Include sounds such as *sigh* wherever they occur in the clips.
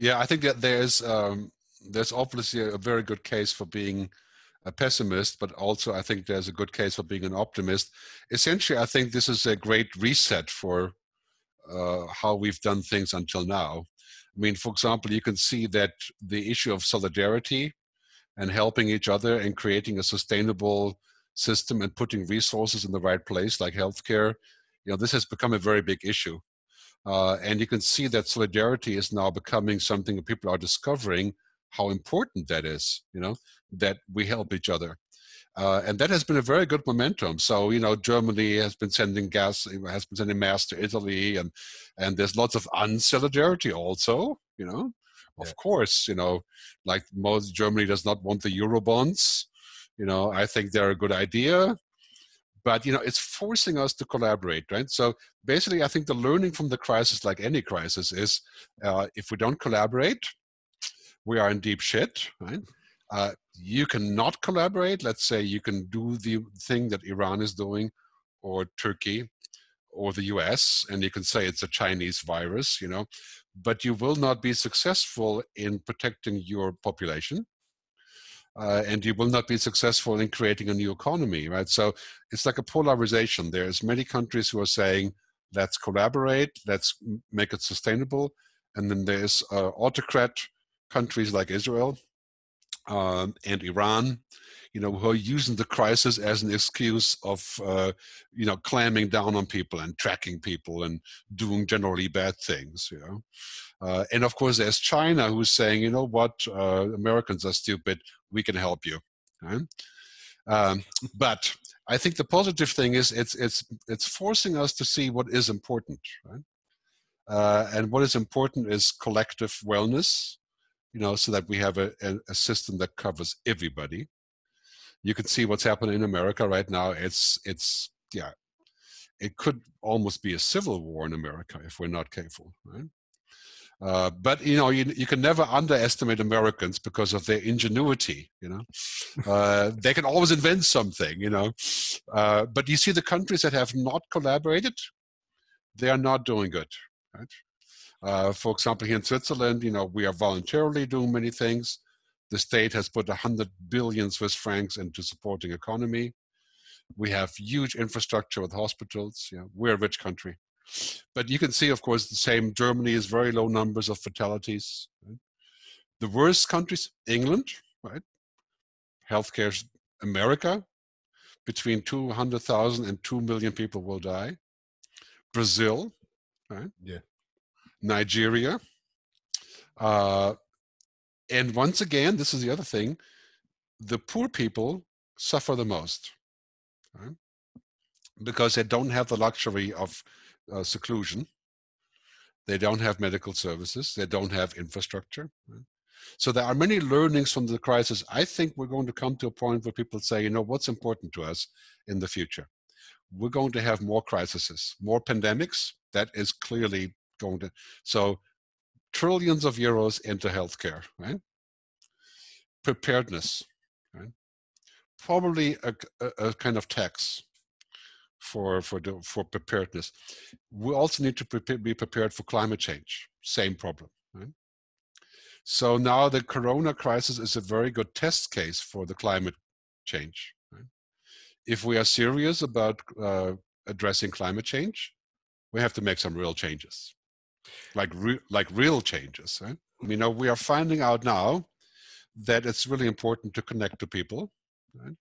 Yeah, I think that there's um, there's obviously a very good case for being a pessimist, but also I think there's a good case for being an optimist. Essentially, I think this is a great reset for uh, how we've done things until now. I mean, for example, you can see that the issue of solidarity and helping each other and creating a sustainable system and putting resources in the right place, like healthcare, you know, this has become a very big issue. Uh, and you can see that solidarity is now becoming something that people are discovering how important that is, you know, that we help each other. Uh, and that has been a very good momentum. So you know, Germany has been sending gas, has been sending mass to Italy, and and there's lots of unsolidarity also. You know, yeah. of course, you know, like most Germany does not want the euro bonds. You know, I think they're a good idea, but you know, it's forcing us to collaborate, right? So basically, I think the learning from the crisis, like any crisis, is uh, if we don't collaborate, we are in deep shit, right? Uh, you cannot collaborate. Let's say you can do the thing that Iran is doing, or Turkey, or the US, and you can say it's a Chinese virus, you know, but you will not be successful in protecting your population. Uh, and you will not be successful in creating a new economy, right? So it's like a polarization. There's many countries who are saying, let's collaborate, let's make it sustainable. And then there's uh, autocrat countries like Israel um, and Iran, you know, who are using the crisis as an excuse of, uh, you know, clamming down on people and tracking people and doing generally bad things, you know. Uh, and of course, there's China who's saying, you know what, uh, Americans are stupid, we can help you. Right? Um, but I think the positive thing is it's it's it's forcing us to see what is important, right? Uh, and what is important is collective wellness, you know, so that we have a, a, system that covers everybody. You can see what's happening in America right now. It's it's yeah, it could almost be a civil war in America if we're not careful, right? Uh, but you know, you, you can never underestimate Americans because of their ingenuity. You know, uh, *laughs* they can always invent something. You know, uh, but you see the countries that have not collaborated, they are not doing good. Right? Uh, for example, here in Switzerland, you know, we are voluntarily doing many things. The state has put 100 billion Swiss francs into supporting economy. We have huge infrastructure with hospitals. We're a rich country. But you can see, of course, the same. Germany is very low numbers of fatalities. The worst countries, England, right? Healthcare, America, between 200,000 and 2 million people will die. Brazil, right? Yeah. Nigeria. Uh, and once again, this is the other thing the poor people suffer the most right? because they don't have the luxury of uh, seclusion. They don't have medical services. They don't have infrastructure. Right? So there are many learnings from the crisis. I think we're going to come to a point where people say, you know, what's important to us in the future? We're going to have more crises, more pandemics. That is clearly going to so trillions of euros into healthcare, right? Preparedness, right? Probably a, a, a kind of tax for for the, for preparedness. We also need to prepare, be prepared for climate change. Same problem. Right? So now the Corona crisis is a very good test case for the climate change. If we are serious about uh, addressing climate change, we have to make some real changes like re- like real changes. Right? You know, we are finding out now that it's really important to connect to people. Right?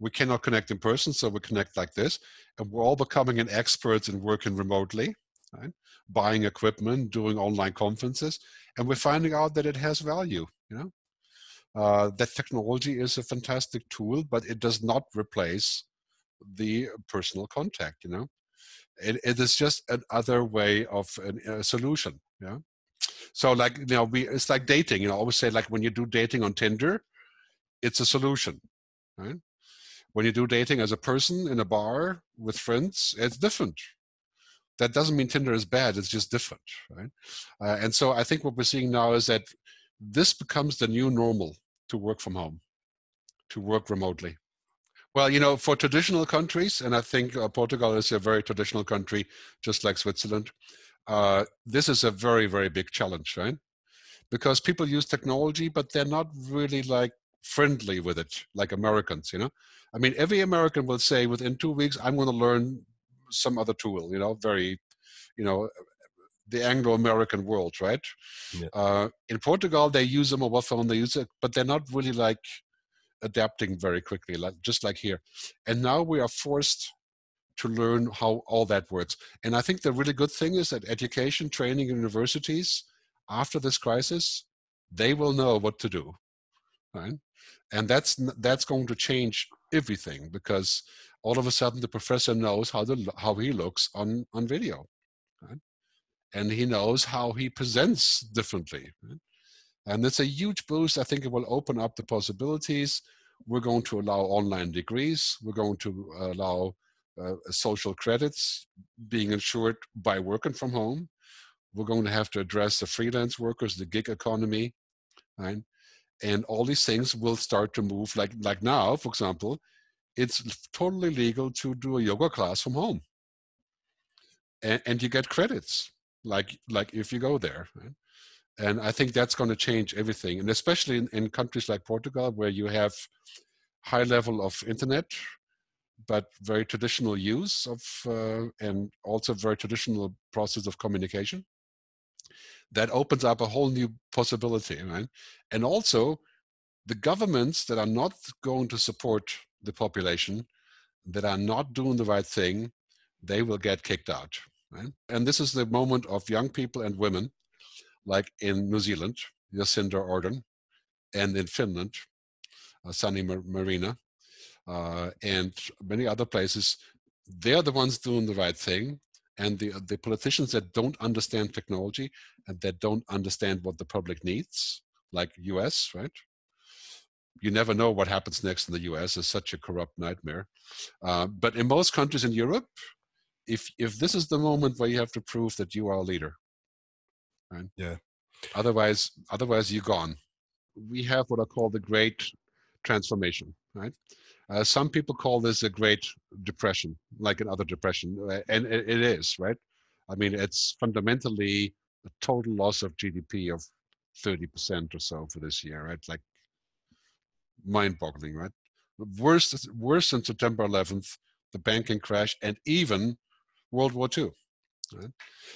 We cannot connect in person, so we connect like this, and we're all becoming an experts in working remotely, right? buying equipment, doing online conferences, and we're finding out that it has value. You know, uh, that technology is a fantastic tool, but it does not replace the personal contact. You know, it, it is just another way of an, a solution. Yeah. So like you know, we it's like dating. You know, I always say like when you do dating on Tinder, it's a solution, right? When you do dating as a person in a bar with friends, it's different. That doesn't mean Tinder is bad. It's just different, right? Uh, and so I think what we're seeing now is that this becomes the new normal to work from home, to work remotely. Well, you know, for traditional countries, and I think uh, Portugal is a very traditional country, just like Switzerland, uh, this is a very, very big challenge, right? because people use technology, but they're not really like friendly with it, like Americans, you know? I mean, every American will say within two weeks, I'm going to learn some other tool, you know, very, you know, the Anglo-American world, right? Yeah. Uh, in Portugal, they use a mobile phone, they use it, but they're not really like adapting very quickly, like just like here. And now we are forced to learn how all that works. And I think the really good thing is that education, training, universities, after this crisis, they will know what to do, right? And that's that's going to change everything because all of a sudden the professor knows how the how he looks on on video, right? and he knows how he presents differently. Right? And it's a huge boost. I think it will open up the possibilities. We're going to allow online degrees. We're going to allow uh, social credits being insured by working from home. We're going to have to address the freelance workers, the gig economy, right? And all these things will start to move. Like like now, for example, it's totally legal to do a yoga class from home, and, and you get credits. Like like if you go there, right? And I think that's going to change everything, and especially in, in countries like Portugal, where you have high level of internet but very traditional use of uh, and also very traditional process of communication that opens up a whole new possibility right? And also the governments that are not going to support the population that are not doing the right thing they will get kicked out right? And this is the moment of young people and women like in new zealand jacinda ardern and in finland uh, sanna marin uh, and many other places, they're the ones doing the right thing. And the, the politicians that don't understand technology and that don't understand what the public needs, like US, right? You never know what happens next in the US. It's such a corrupt nightmare. Uh, but in most countries in Europe, if if this is the moment where you have to prove that you are a leader, right? Yeah. Otherwise, otherwise you're gone. We have what I call the great transformation, right? Uh, some people call this a great depression, like another depression, uh, and it, it is, right? I mean, it's fundamentally a total loss of GDP of 30% or so for this year, right? Like mind-boggling, right? Worse, worse than September 11th, the banking crash, and even World War II. Right?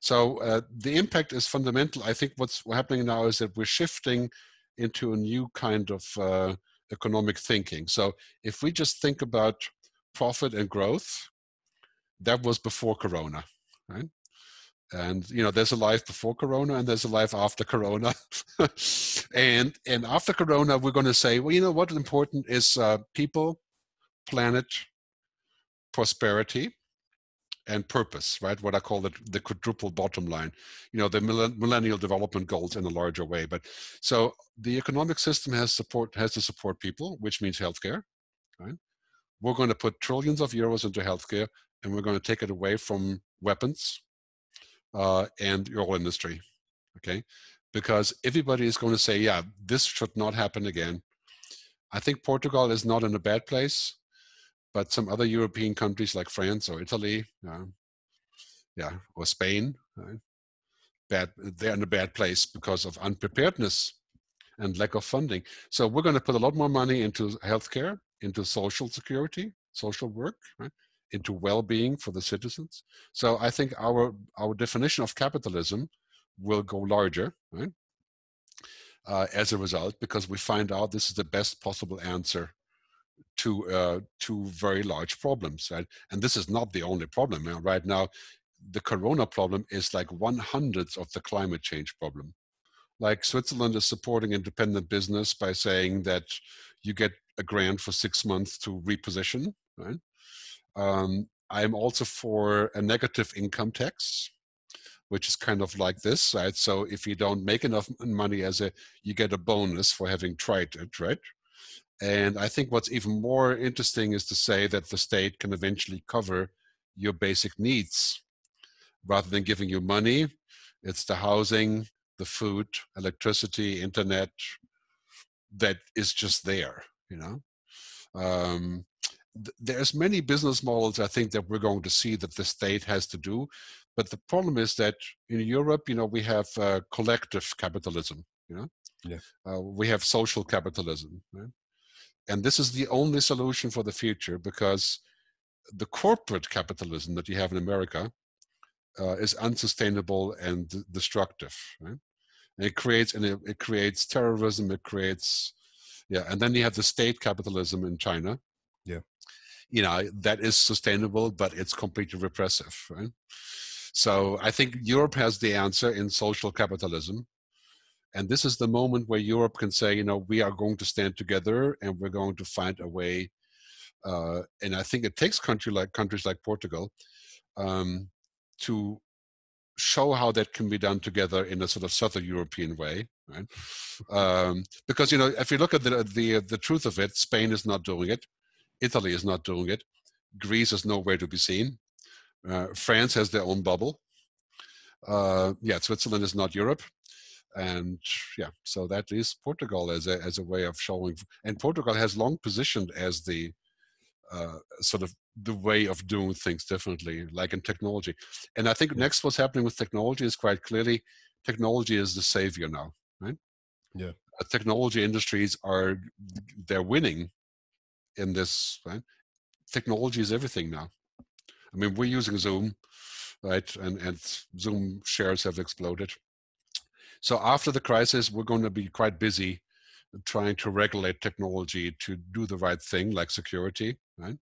So uh, the impact is fundamental. I think what's happening now is that we're shifting into a new kind of uh, economic thinking. So if we just think about profit and growth, that was before Corona, right? And you know, there's a life before Corona and there's a life after Corona. *laughs* and and after Corona, we're going to say, well, you know, what is important is uh, people, planet, prosperity, and purpose, right? What I call the, the quadruple bottom line, you know, the millennial development goals in a larger way. But so the economic system has support has to support people, which means healthcare, right? We're going to put trillions of euros into healthcare, and we're going to take it away from weapons uh, and oil industry, okay? Because everybody is going to say, yeah, this should not happen again. I think Portugal is not in a bad place but some other European countries like France or Italy, uh, yeah, or Spain, bad, they're in a bad place because of unpreparedness and lack of funding. So we're going to put a lot more money into healthcare, into social security, social work, right? into well-being for the citizens. So I think our our definition of capitalism will go larger, right? Uh, as a result, because we find out this is the best possible answer to uh, to very large problems, right? And this is not the only problem. You know, right now, the corona problem is like one hundredth of the climate change problem. Like Switzerland is supporting independent business by saying that you get a grant for six months to reposition, right? Um, I'm also for a negative income tax, which is kind of like this, right? So if you don't make enough money as a, you get a bonus for having tried it, right? And I think what's even more interesting is to say that the state can eventually cover your basic needs rather than giving you money. It's the housing, the food, electricity, internet that is just there, you know. Um, th- there's many business models I think that we're going to see that the state has to do, but the problem is that in Europe, you know, we have uh, collective capitalism, You know, yeah. Uh, we have social capitalism, right? And this is the only solution for the future because the corporate capitalism that you have in America uh, is unsustainable and destructive. Right? And it creates and it, it creates terrorism. It creates yeah, and then you have the state capitalism in China. Yeah, you know that is sustainable, but it's completely repressive. Right? So I think Europe has the answer in social capitalism. And this is the moment where Europe can say, you know, we are going to stand together and we're going to find a way. Uh, and I think it takes country like countries like Portugal um, to show how that can be done together in a sort of southern European way, right? Um, because you know, if you look at the the the truth of it, Spain is not doing it, Italy is not doing it, Greece is nowhere to be seen, uh, France has their own bubble. Uh, yeah, Switzerland is not Europe, and yeah, so that is Portugal as a as a way of showing. And Portugal has long positioned as the uh, sort of the way of doing things differently, like in technology. And I think yeah. next what's happening with technology is quite clearly technology is the savior now, right? Yeah. Uh, technology industries are they're winning in this, right? Technology is everything now. I mean, we're using Zoom, right? And and Zoom shares have exploded. So after the crisis, we're going to be quite busy trying to regulate technology to do the right thing, like security, right?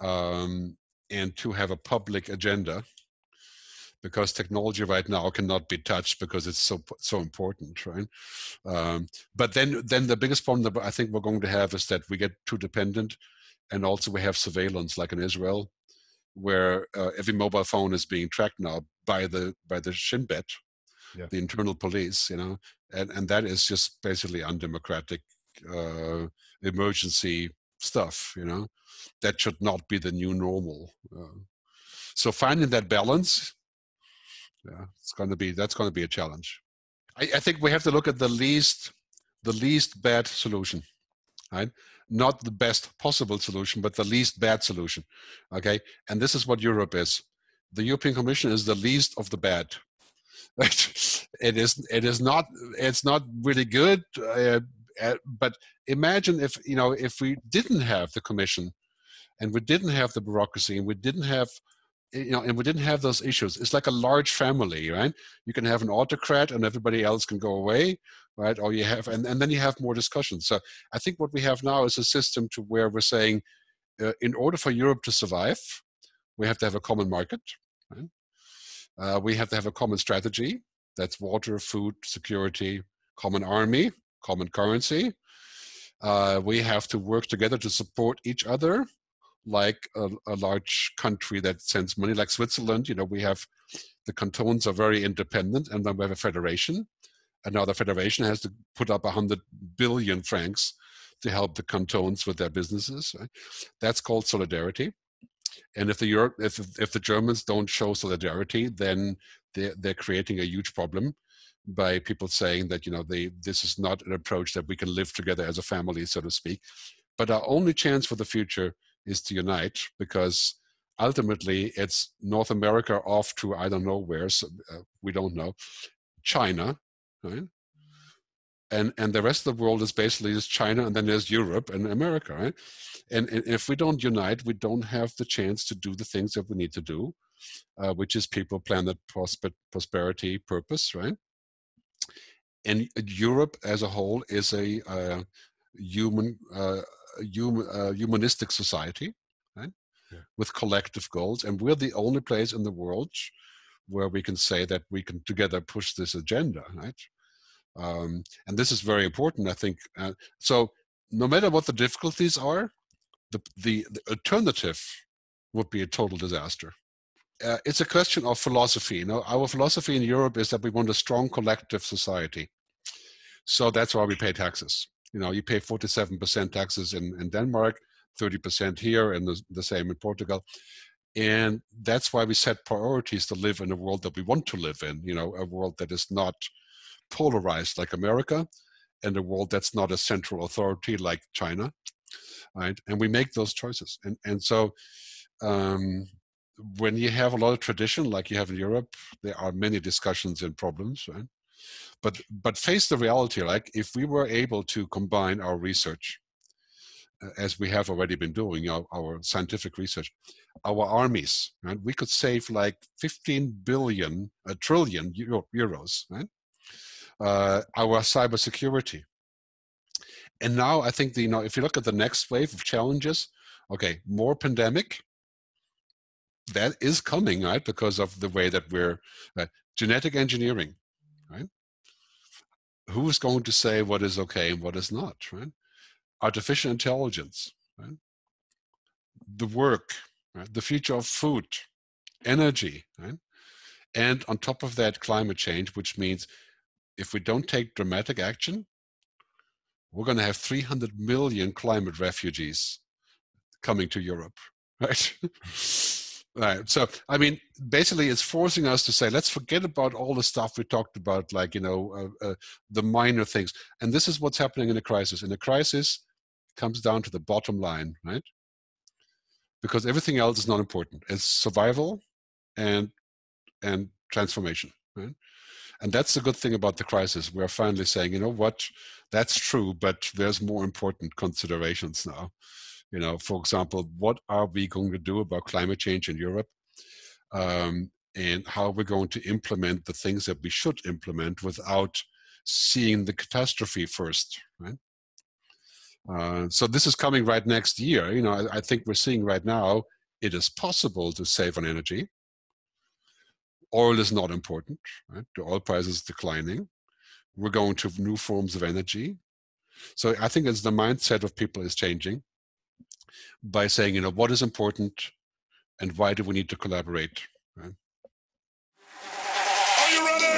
Um, and to have a public agenda because technology right now cannot be touched because it's so so important, right? Um, but then then the biggest problem that I think we're going to have is that we get too dependent, and also we have surveillance like in Israel, where uh, every mobile phone is being tracked now by the by the Shin Bet, yeah. the internal police, you know, and and that is just basically undemocratic uh, emergency stuff, you know, that should not be the new normal. Uh, so finding that balance, yeah, it's going to be that's going to be a challenge. I, I think we have to look at the least the least bad solution, right? Not the best possible solution, but the least bad solution. Okay, and this is what Europe is. The European Commission is the least of the bad *laughs* it is it is not it's not really good uh, uh, but imagine if you know if we didn't have the commission and we didn't have the bureaucracy and we didn't have you know and we didn't have those issues. It's like a large family right? You can have an autocrat and everybody else can go away right? Or you have and, and then you have more discussions. So i think what we have now is a system to where we're saying uh, in order for europe to survive we have to have a common market right? Uh, we have to have a common strategy. That's water, food, security, common army, common currency. Uh, we have to work together to support each other, like a, a, large country that sends money, like Switzerland. You know, we have the cantons are very independent, and then we have a federation. And now the federation has to put up 100 billion francs to help the cantons with their businesses. Right? That's called solidarity. And if the Europe, if if the Germans don't show solidarity, then they're they're creating a huge problem by people saying that you know they this is not an approach that we can live together as a family, so to speak. But our only chance for the future is to unite because ultimately it's North America off to I don't know where, so, uh, we don't know, China, right? And and the rest of the world is basically just China, and then there's Europe and America, right? And, and if we don't unite, we don't have the chance to do the things that we need to do, uh, which is people, planet, prosper, prosperity, purpose, right? And Europe as a whole is a uh, human, uh, human uh, humanistic society, right? Yeah. With collective goals, and we're the only place in the world where we can say that we can together push this agenda, right? Um, and this is very important, I think. Uh, so no matter what the difficulties are, the, the, the alternative would be a total disaster. Uh, it's a question of philosophy. You know, our philosophy in Europe is that we want a strong collective society. So that's why we pay taxes. You know, you pay 47% taxes in, in Denmark, 30% here, and the, the same in Portugal. And that's why we set priorities to live in a world that we want to live in, you know, a world that is not polarized like America and a world that's not a central authority like China, right? And we make those choices. And, and so um, when you have a lot of tradition like you have in Europe, there are many discussions and problems, right? But but face the reality, like if we were able to combine our research, uh, as we have already been doing, our, our scientific research, our armies, right? We could save like 15 billion, a trillion euro, euros, right? Uh, our cybersecurity. And now I think the, you know, if you look at the next wave of challenges, okay, more pandemic, that is coming, right? Because of the way that we're uh, genetic engineering, right? Who's going to say what is okay and what is not, right? Artificial intelligence, right? The work, right? the future of food, energy, right? And on top of that, climate change, which means if we don't take dramatic action, we're going to have 300 million climate refugees coming to Europe, *laughs* right? Right. So, I mean, basically, it's forcing us to say, let's forget about all the stuff we talked about, like, you know, uh, uh, the minor things. And this is what's happening in a crisis. In a crisis, comes down to the bottom line, right? Because everything else is not important. It's survival and and transformation, right? And that's the good thing about the crisis. We're finally saying, you know what, that's true, but there's more important considerations now. You know, for example, what are we going to do about climate change in Europe? Um, and how we're going to implement the things that we should implement without seeing the catastrophe first, right? Uh, so this is coming right next year. You know, I, I, think we're seeing right now it is possible to save on energy. Oil is not important. Right? The oil price is declining. We're going to new forms of energy. So I think it's the mindset of people is changing by saying, you know, what is important and why do we need to collaborate? Right? Are you ready?